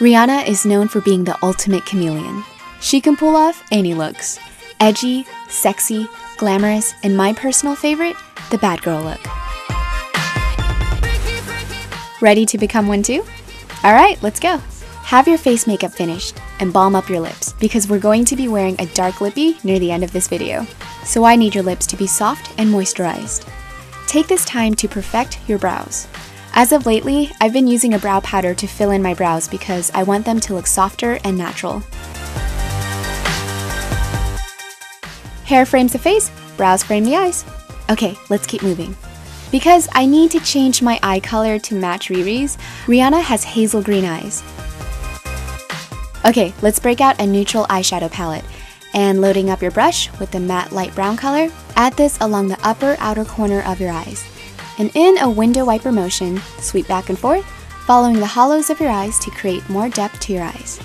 Rihanna is known for being the ultimate chameleon. She can pull off any looks edgy, sexy, glamorous, and my personal favorite, the bad girl look. Ready to become one too? Alright, let's go. Have your face makeup finished and balm up your lips because we're going to be wearing a dark lippy near the end of this video. So I need your lips to be soft and moisturized. Take this time to perfect your brows. As of lately, I've been using a brow powder to fill in my brows because I want them to look softer and natural. Hair frames the face, brows frame the eyes. Okay, let's keep moving. Because I need to change my eye color to match Riri's, Rihanna has hazel green eyes. Okay, let's break out a neutral eyeshadow palette. And loading up your brush with the matte light brown color, add this along the upper outer corner of your eyes. And in a window wiper motion, sweep back and forth, following the hollows of your eyes to create more depth to your eyes.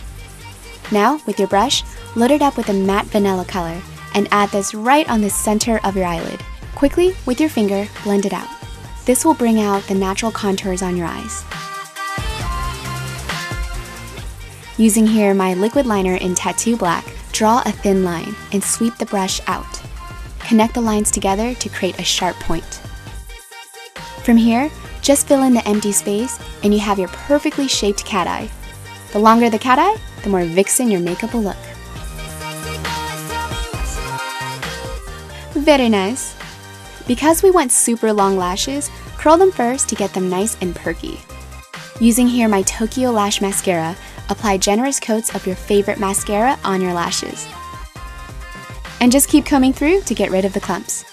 Now, with your brush, load it up with a matte vanilla color and add this right on the center of your eyelid. Quickly, with your finger, blend it out. This will bring out the natural contours on your eyes. Using here my liquid liner in Tattoo Black, draw a thin line and sweep the brush out. Connect the lines together to create a sharp point. From here, just fill in the empty space and you have your perfectly shaped cat eye. The longer the cat eye, the more vixen your makeup will look. Very nice. Because we want super long lashes, curl them first to get them nice and perky. Using here my Tokyo Lash Mascara, apply generous coats of your favorite mascara on your lashes. And just keep combing through to get rid of the clumps.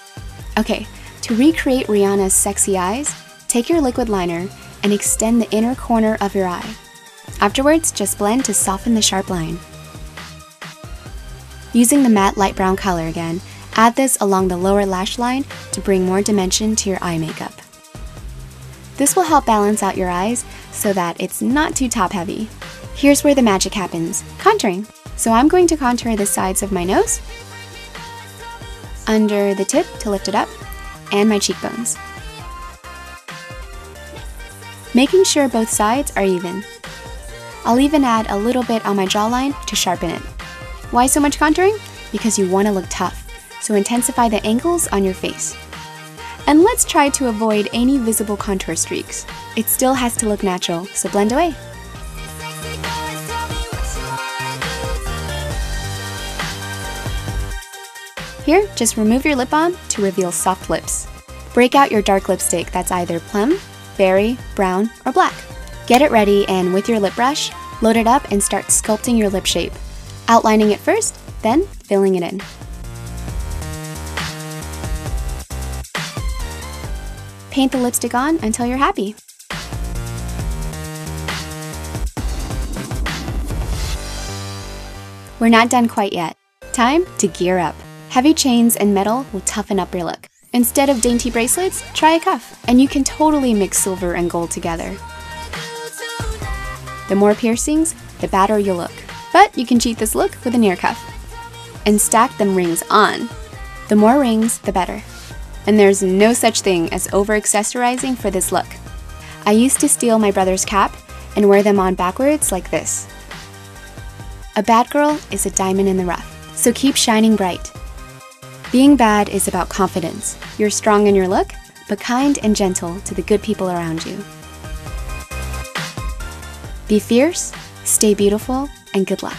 Okay, to recreate Rihanna's sexy eyes, take your liquid liner and extend the inner corner of your eye. Afterwards, just blend to soften the sharp line. Using the matte light brown color again, add this along the lower lash line to bring more dimension to your eye makeup. This will help balance out your eyes so that it's not too top heavy. Here's where the magic happens, contouring. So I'm going to contour the sides of my nose, under the tip to lift it up, and my cheekbones. Making sure both sides are even. I'll even add a little bit on my jawline to sharpen it. Why so much contouring? Because you want to look tough, so intensify the angles on your face. And let's try to avoid any visible contour streaks. It still has to look natural, so blend away. Here, just remove your lip balm to reveal soft lips. Break out your dark lipstick that's either plum, berry, brown, or black. Get it ready and with your lip brush, load it up and start sculpting your lip shape. Outlining it first, then filling it in. Paint the lipstick on until you're happy. We're not done quite yet. Time to gear up. Heavy chains and metal will toughen up your look. Instead of dainty bracelets, try a cuff, and you can totally mix silver and gold together. The more piercings, the badder you'll look. But you can cheat this look with an ear cuff. And stack them rings on. The more rings, the better. And there's no such thing as over accessorizing for this look. I used to steal my brother's cap and wear them on backwards like this. A bad girl is a diamond in the rough, so keep shining bright. Being bad is about confidence. You're strong in your look, but kind and gentle to the good people around you. Be fierce, stay beautiful, and good luck.